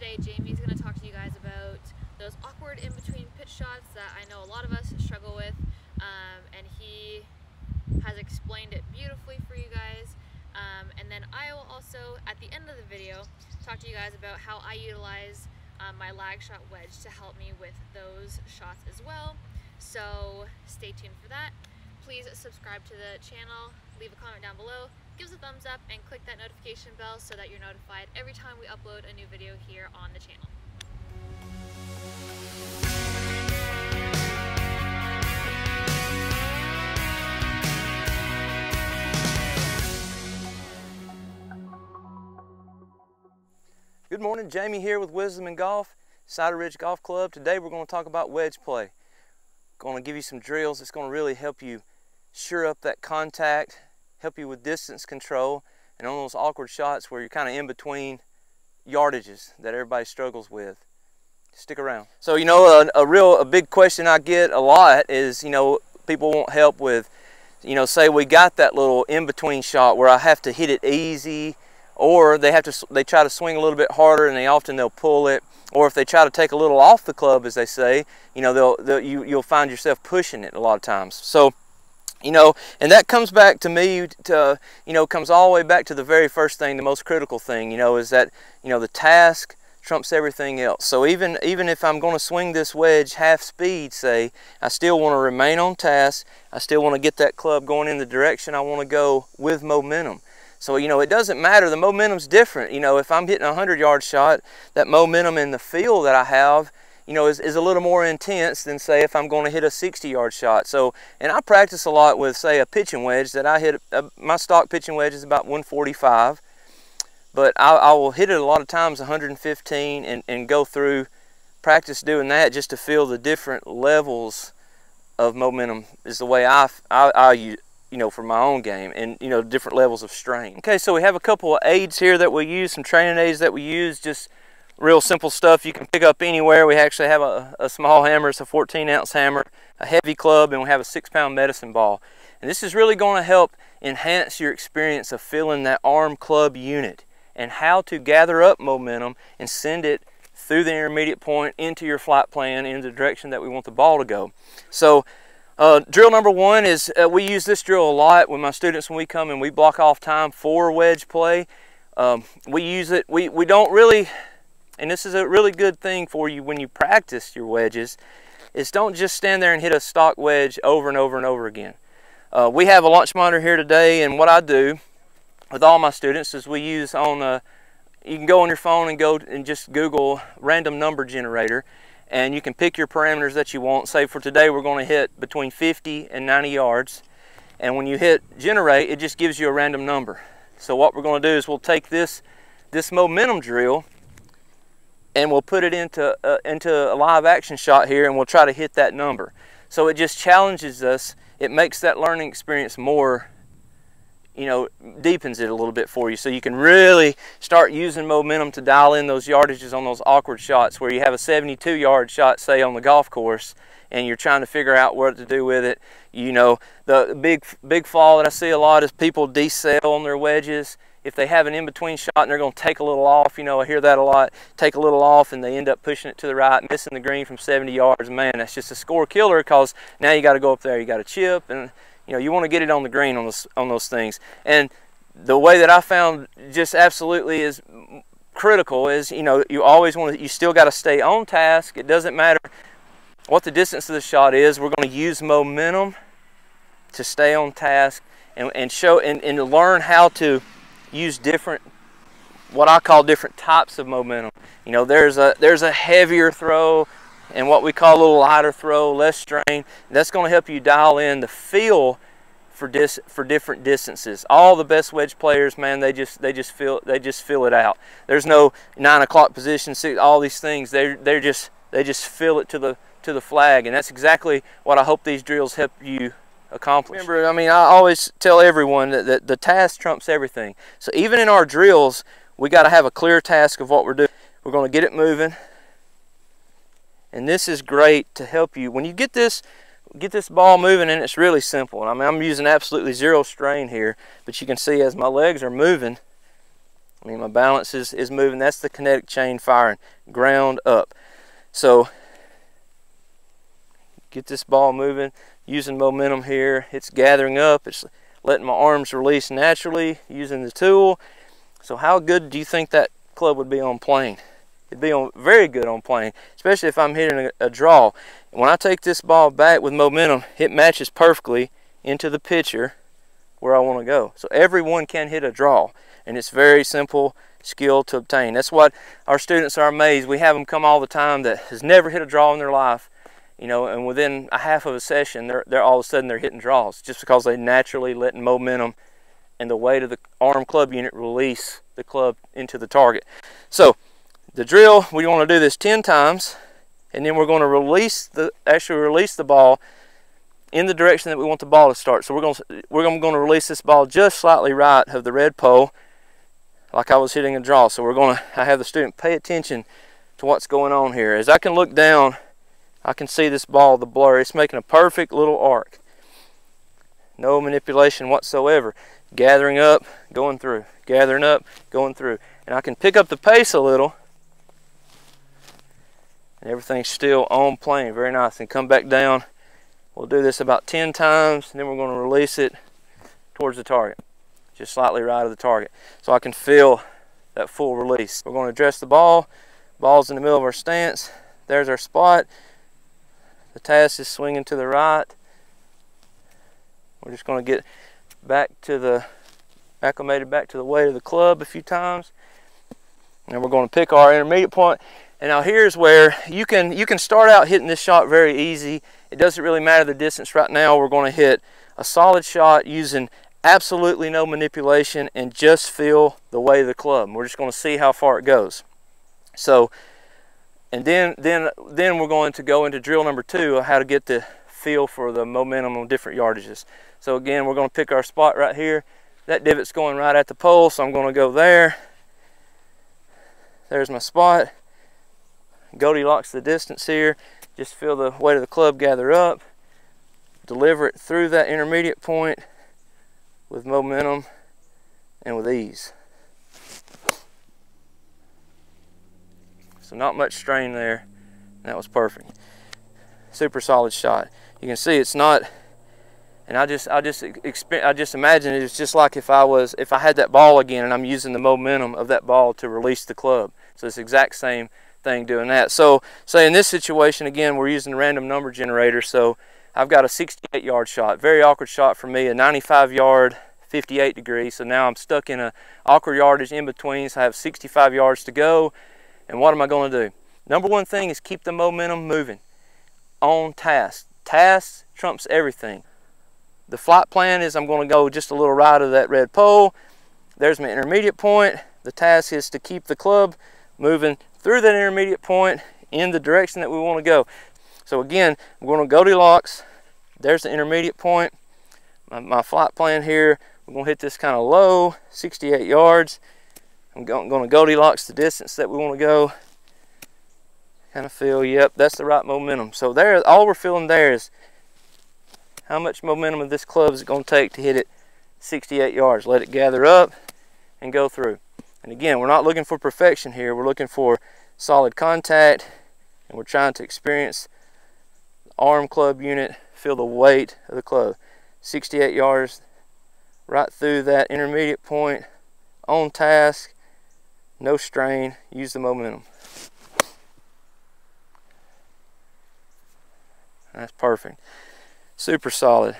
today Jammie's going to talk to you guys about those awkward in-between pitch shots that I know a lot of us struggle with um, and he has explained it beautifully for you guys. Um, and then I will also at the end of the video talk to you guys about how I utilize um, my lag shot wedge to help me with those shots as well. So stay tuned for that. Please subscribe to the channel. Leave a comment down below give us a thumbs up and click that notification bell so that you're notified every time we upload a new video here on the channel. Good morning, Jammie here with Wisdom in Golf, Cider Ridge Golf Club. Today we're going to talk about wedge play. Going to give you some drills that's going to really help you sure up that contact, help you with distance control, and on those awkward shots where you're kind of in between yardages that everybody struggles with. Stick around. So, you know, a, a real, a big question I get a lot is, you know, people want help with, you know, say we got that little in-between shot where I have to hit it easy, or they have to, they try to swing a little bit harder and they often they'll pull it, or if they try to take a little off the club, as they say, you know, they'll, they'll you, you'll find yourself pushing it a lot of times. So, you know and that comes back to me to you know comes all the way back to the very first thing the most critical thing you know is that you know the task trumps everything else. So even even if i'm going to swing this wedge half speed say i still want to remain on task i still want to get that club going in the direction i want to go with momentum. So you know it doesn't matter the momentum's different. You know if i'm hitting a 100 yard shot that momentum in the field that i have you know, is, is a little more intense than say if I'm going to hit a 60 yard shot. So, and I practice a lot with say a pitching wedge that I hit, a, my stock pitching wedge is about 145, but I, I, will hit it a lot of times 115 and, and go through practice doing that just to feel the different levels of momentum is the way I, I, I you know, for my own game and, you know, different levels of strain. Okay, so we have a couple of aids here that we use, some training aids that we use just real simple stuff you can pick up anywhere. We actually have a, a small hammer, it's a 14 ounce hammer, a heavy club, and we have a six pound medicine ball. And this is really going to help enhance your experience of feeling that arm club unit and how to gather up momentum and send it through the intermediate point into your flight plan in the direction that we want the ball to go. So uh, drill number one is uh, we use this drill a lot with my students when we come and we block off time for wedge play. Um, we use it, we, we don't really and this is a really good thing for you when you practice your wedges, is don't just stand there and hit a stock wedge over and over and over again. Uh, we have a launch monitor here today, and what I do with all my students is we use on a, you can go on your phone and go and just Google random number generator, and you can pick your parameters that you want. Say for today, we're going to hit between 50 and 90 yards. And when you hit generate, it just gives you a random number. So what we're going to do is we'll take this, this momentum drill and we'll put it into, uh, into a live action shot here and we'll try to hit that number. So it just challenges us. It makes that learning experience more, you know, deepens it a little bit for you. So you can really start using momentum to dial in those yardages on those awkward shots where you have a 72 yard shot, say on the golf course, and you're trying to figure out what to do with it. You know, the big, big fall that I see a lot is people decel on their wedges if they have an in-between shot and they're going to take a little off, you know, I hear that a lot, take a little off and they end up pushing it to the right, missing the green from 70 yards. Man, that's just a score killer because now you got to go up there, you got to chip, and you know, you want to get it on the green on those on those things. And the way that I found just absolutely is critical is, you know, you always want to, you still got to stay on task. It doesn't matter what the distance of the shot is. We're going to use momentum to stay on task and, and show and, and learn how to use different what I call different types of momentum. You know, there's a there's a heavier throw and what we call a little lighter throw, less strain. That's going to help you dial in the feel for dis for different distances. All the best wedge players, man, they just they just feel they just feel it out. There's no nine o'clock position, six, all these things. They they're just they just feel it to the to the flag, and that's exactly what I hope these drills help you Remember, I mean, I always tell everyone that, that the task trumps everything. So even in our drills, we got to have a clear task of what we're doing. We're going to get it moving. And this is great to help you. When you get this, get this ball moving and it's really simple. I mean, I'm using absolutely zero strain here, but you can see as my legs are moving, I mean, my balance is, is moving. That's the kinetic chain firing, ground up. So get this ball moving, using momentum here. It's gathering up. It's letting my arms release naturally using the tool. So how good do you think that club would be on plane? It'd be on very good on plane, especially if I'm hitting a, a draw. When I take this ball back with momentum, it matches perfectly into the pitcher where I want to go. So everyone can hit a draw, and it's very simple skill to obtain. That's what our students are amazed. We have them come all the time that has never hit a draw in their life, you know, and within a half of a session, they're, they're all of a sudden they're hitting draws just because they naturally letting momentum and the weight of the arm club unit release the club into the target. So the drill, we want to do this 10 times, and then we're going to release the actually release the ball in the direction that we want the ball to start. So we're going to, we're going to release this ball just slightly right of the red pole, like I was hitting a draw. So we're going to, I have the student pay attention to what's going on here. As I can look down, I can see this ball, the blur. It's making a perfect little arc. No manipulation whatsoever. Gathering up, going through. Gathering up, going through. And I can pick up the pace a little. And everything's still on plane. Very nice. And come back down We'll do this about 10 times, and then we're going to release it towards the target, just slightly right of the target, so I can feel that full release. We're going to address the ball. Ball's in the middle of our stance. There's our spot. The TAS is swinging to the right. We're just going to get back to the, acclimated back to the weight of the club a few times. And we're going to pick our intermediate point. And now here's where you can, you can start out hitting this shot very easy it doesn't really matter the distance right now. We're going to hit a solid shot using absolutely no manipulation and just feel the way of the club. We're just going to see how far it goes. So, and then, then, then we're going to go into drill number two, how to get the feel for the momentum on different yardages. So again, we're going to pick our spot right here. That divot's going right at the pole, so I'm going to go there. There's my spot. Goldilocks the distance here. Just feel the weight of the club gather up, deliver it through that intermediate point with momentum and with ease. So not much strain there. That was perfect. Super solid shot. You can see it's not, and I just, I just, I just imagine it's just like if I was, if I had that ball again and I'm using the momentum of that ball to release the club. So it's exact same thing doing that. So say in this situation, again, we're using a random number generator. So I've got a 68 yard shot, very awkward shot for me, a 95 yard, 58 degrees. So now I'm stuck in a awkward yardage in between. So I have 65 yards to go. And what am I going to do? Number one thing is keep the momentum moving on task. Task trumps everything. The flight plan is I'm going to go just a little right of that red pole. There's my intermediate point. The task is to keep the club moving through that intermediate point in the direction that we want to go. So again, I'm going to Goldilocks. There's the intermediate point. My, my flight plan here, we're going to hit this kind of low, 68 yards. I'm going, to Goldilocks the distance that we want to go. Kind of feel, yep, that's the right momentum. So there, all we're feeling there is how much momentum of this club is it going to take to hit it 68 yards. Let it gather up and go through. And again, we're not looking for perfection here. We're looking for solid contact and we're trying to experience arm club unit, feel the weight of the club. 68 yards right through that intermediate point on task, no strain, use the momentum. That's perfect. Super solid.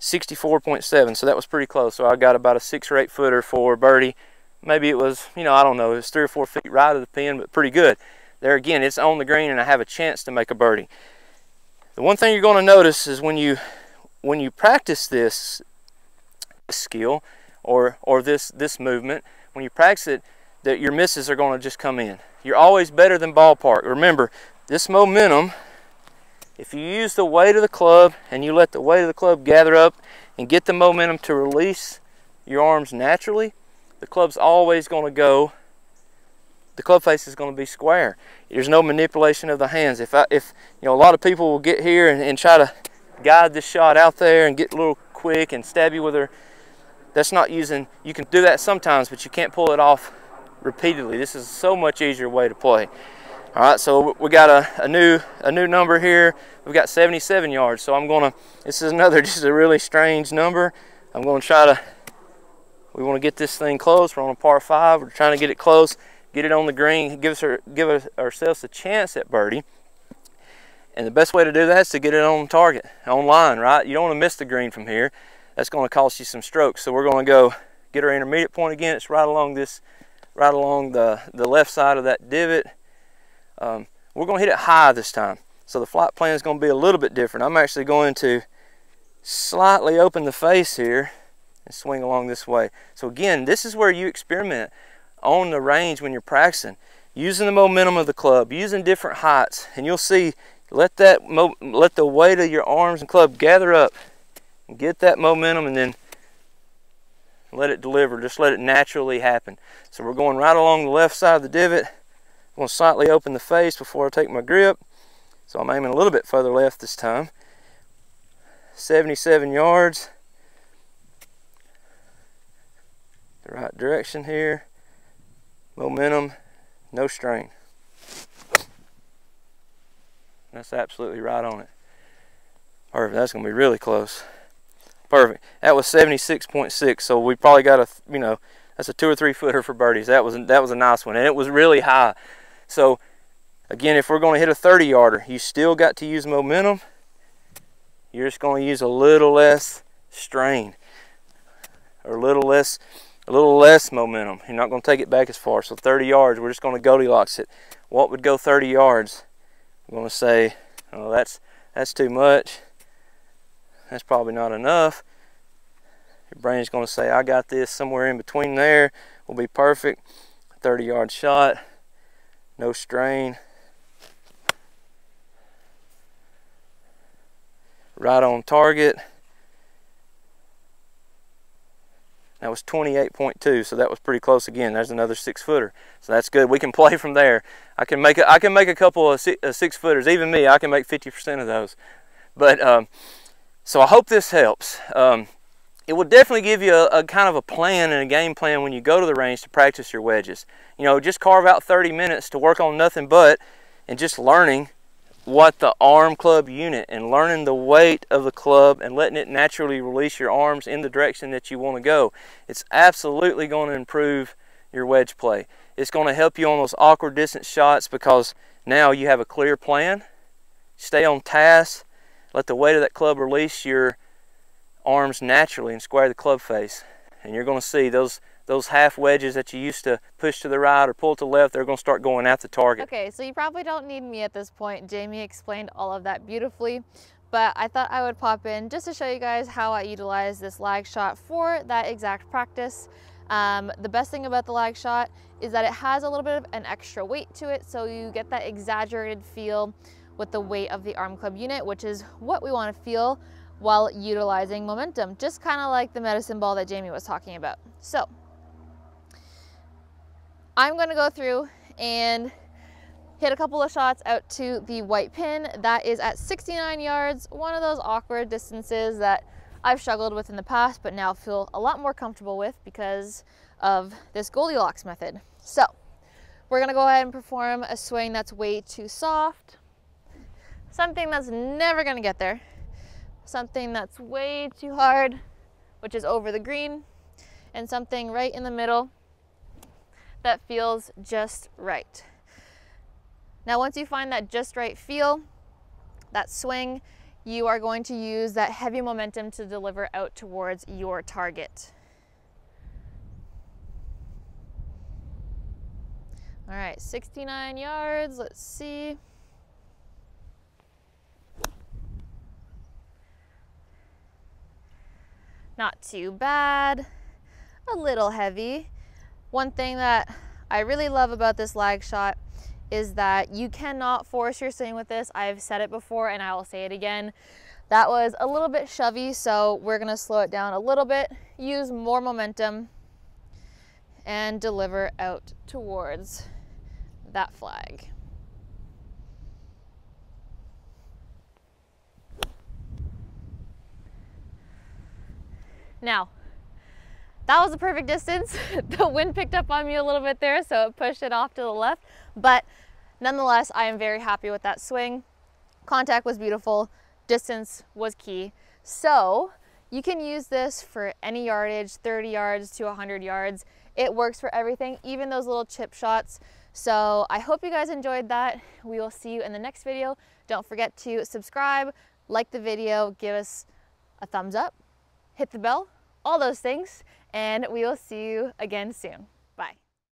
64.7, so that was pretty close. So I got about a six or eight footer for birdie maybe it was, you know, I don't know, it was three or four feet right of the pin, but pretty good. There again, it's on the green and I have a chance to make a birdie. The one thing you're going to notice is when you when you practice this skill or or this this movement, when you practice it, that your misses are going to just come in. You're always better than ballpark. Remember, this momentum, if you use the weight of the club and you let the weight of the club gather up and get the momentum to release your arms naturally, the club's always going to go the club face is going to be square there's no manipulation of the hands if I, if you know a lot of people will get here and, and try to guide this shot out there and get a little quick and stab you with their that's not using, you can do that sometimes, but you can't pull it off repeatedly. This is so much easier way to play. All right, so we got a, a new a new number here. We've got 77 yards. So I'm gonna, this is another just a really strange number. I'm gonna try to, we wanna get this thing close. We're on a par five. We're trying to get it close, get it on the green, give us our, give us ourselves a chance at birdie. And the best way to do that is to get it on target, on line, right? You don't wanna miss the green from here. That's gonna cost you some strokes. So we're gonna go get our intermediate point again. It's right along this, right along the, the left side of that divot um, we're going to hit it high this time. So the flight plan is going to be a little bit different. I'm actually going to slightly open the face here and swing along this way. So again, this is where you experiment on the range when you're practicing. Using the momentum of the club, using different heights, and you'll see, let that let the weight of your arms and club gather up, and get that momentum, and then let it deliver. Just let it naturally happen. So we're going right along the left side of the divot. I'm going to slightly open the face before I take my grip. So I'm aiming a little bit further left this time. 77 yards. The right direction here. Momentum, no strain. That's absolutely right on it. Perfect, that's gonna be really close. Perfect, that was 76.6, so we probably got a, you know, that's a two or three footer for birdies. That was, that was a nice one, and it was really high. So again, if we're going to hit a 30 yarder, you still got to use momentum. You're just going to use a little less strain or a little less a little less momentum. You're not going to take it back as far. So 30 yards, we're just going to Goldilocks it. What would go 30 yards? I'm going to say, oh, that's that's too much. That's probably not enough. Your brain's going to say, I got this somewhere in between there. Will be perfect. 30 yard shot no strain. Right on target. That was 28.2, so that was pretty close again. There's another six footer, so that's good. We can play from there. I can make a, I can make a couple of six, uh, six footers. Even me, I can make 50% of those. But um, so I hope this helps. Um, it will definitely give you a, a, kind of a plan and a game plan when you go to the range to practice your wedges. You know, just carve out 30 minutes to work on nothing but and just learning what the arm club unit and learning the weight of the club and letting it naturally release your arms in the direction that you want to go. It's absolutely going to improve your wedge play. It's going to help you on those awkward distance shots because now you have a clear plan. Stay on task. Let the weight of that club release your arms naturally and square the club face. And you're going to see those those half wedges that you used to push to the right or pull to the left, they're going to start going at the target. Okay, so you probably don't need me at this point. Jammie explained all of that beautifully, but I thought I would pop in just to show you guys how I utilize this lag shot for that exact practice. Um, the best thing about the lag shot is that it has a little bit of an extra weight to it, so you get that exaggerated feel with the weight of the arm club unit, which is what we want to feel while utilizing momentum, just kind of like the medicine ball that Jammie was talking about. So I'm gonna go through and hit a couple of shots out to the white pin. That is at 69 yards, one of those awkward distances that I've struggled with in the past, but now feel a lot more comfortable with because of this Goldilocks method. So we're gonna go ahead and perform a swing that's way too soft, something that's never gonna get there, something that's way too hard, which is over the green, and something right in the middle that feels just right. Now, once you find that just right feel, that swing, you are going to use that heavy momentum to deliver out towards your target. All right, 69 yards, let's see. Not too bad, a little heavy. One thing that I really love about this lag shot is that you cannot force your swing with this. I've said it before and I will say it again. That was a little bit shovey, so we're gonna slow it down a little bit, use more momentum, and deliver out towards that flag. Now, that was the perfect distance. the wind picked up on me a little bit there, so it pushed it off to the left. But nonetheless, I am very happy with that swing. Contact was beautiful, distance was key. So you can use this for any yardage, 30 yards to 100 yards. It works for everything, even those little chip shots. So I hope you guys enjoyed that. We will see you in the next video. Don't forget to subscribe, like the video, give us a thumbs up, hit the bell, all those things, and we will see you again soon.